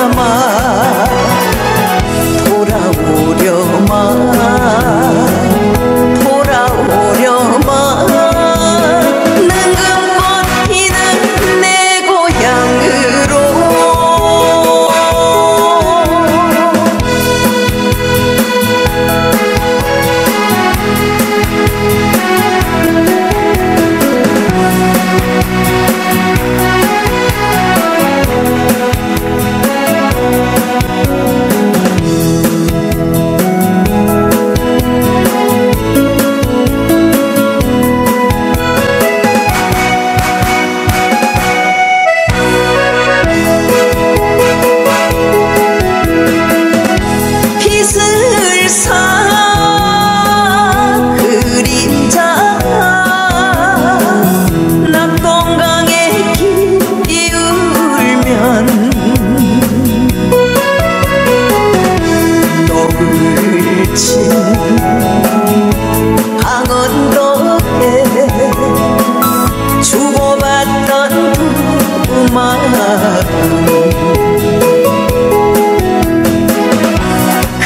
amar.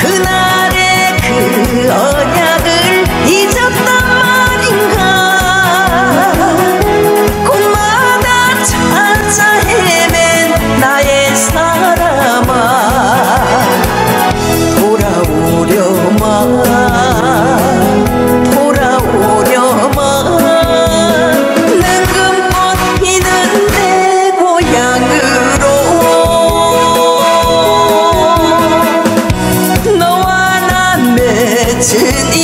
그날의 그 얼. 是你